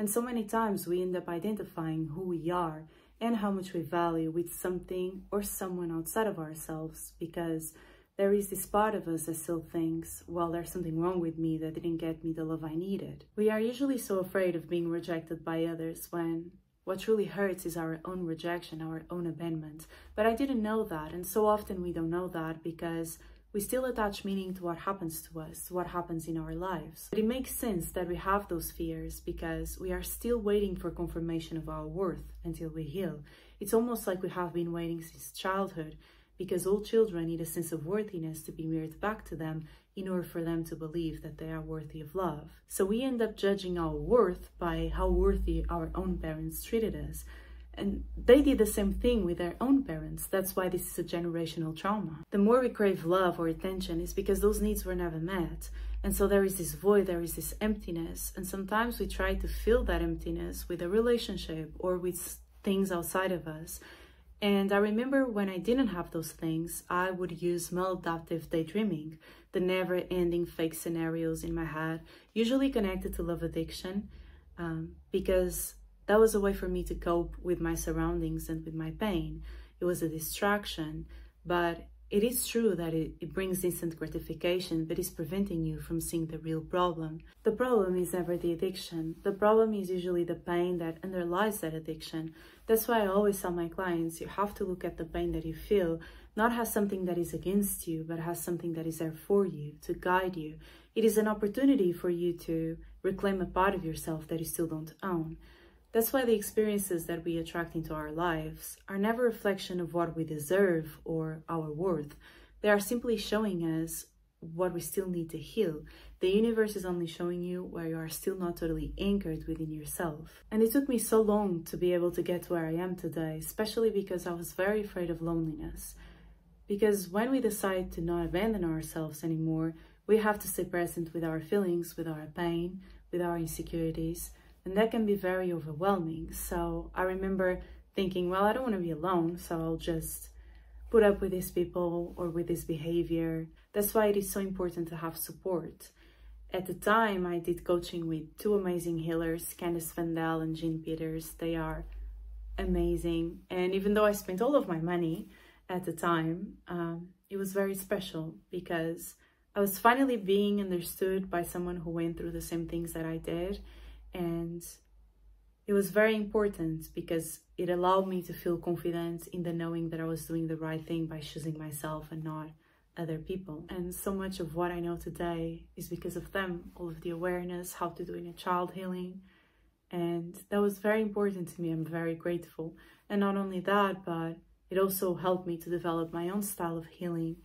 And so many times we end up identifying who we are and how much we value with something or someone outside of ourselves because there is this part of us that still thinks, well, there's something wrong with me that didn't get me the love I needed. We are usually so afraid of being rejected by others when what truly hurts is our own rejection, our own abandonment. But I didn't know that, and so often we don't know that because we still attach meaning to what happens to us, what happens in our lives. But it makes sense that we have those fears because we are still waiting for confirmation of our worth until we heal. It's almost like we have been waiting since childhood because all children need a sense of worthiness to be mirrored back to them in order for them to believe that they are worthy of love. So we end up judging our worth by how worthy our own parents treated us. And they did the same thing with their own parents. That's why this is a generational trauma. The more we crave love or attention is because those needs were never met. And so there is this void, there is this emptiness. And sometimes we try to fill that emptiness with a relationship or with things outside of us. And I remember when I didn't have those things, I would use maladaptive daydreaming, the never ending fake scenarios in my head, usually connected to love addiction, um, because that was a way for me to cope with my surroundings and with my pain. It was a distraction, but it is true that it, it brings instant gratification, but it's preventing you from seeing the real problem. The problem is never the addiction. The problem is usually the pain that underlies that addiction. That's why I always tell my clients, you have to look at the pain that you feel, not as something that is against you, but as something that is there for you, to guide you. It is an opportunity for you to reclaim a part of yourself that you still don't own. That's why the experiences that we attract into our lives are never a reflection of what we deserve or our worth. They are simply showing us what we still need to heal. The universe is only showing you where you are still not totally anchored within yourself. And it took me so long to be able to get to where I am today, especially because I was very afraid of loneliness. Because when we decide to not abandon ourselves anymore, we have to stay present with our feelings, with our pain, with our insecurities, and that can be very overwhelming. So I remember thinking, well, I don't want to be alone, so I'll just put up with these people or with this behavior. That's why it is so important to have support. At the time, I did coaching with two amazing healers, Candace Van Dell and Jean Peters. They are amazing. And even though I spent all of my money at the time, um, it was very special because I was finally being understood by someone who went through the same things that I did and it was very important because it allowed me to feel confident in the knowing that I was doing the right thing by choosing myself and not other people. And so much of what I know today is because of them, all of the awareness, how to do inner child healing. And that was very important to me. I'm very grateful. And not only that, but it also helped me to develop my own style of healing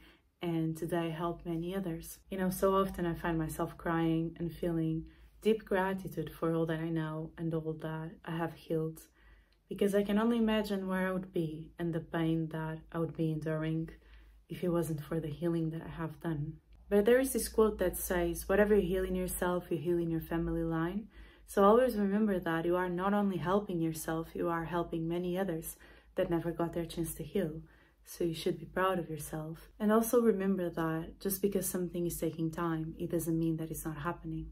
and today help many others. You know, so often I find myself crying and feeling deep gratitude for all that I know and all that I have healed because I can only imagine where I would be and the pain that I would be enduring if it wasn't for the healing that I have done. But there is this quote that says, whatever you heal in yourself, you heal in your family line. So always remember that you are not only helping yourself, you are helping many others that never got their chance to heal. So you should be proud of yourself. And also remember that just because something is taking time, it doesn't mean that it's not happening.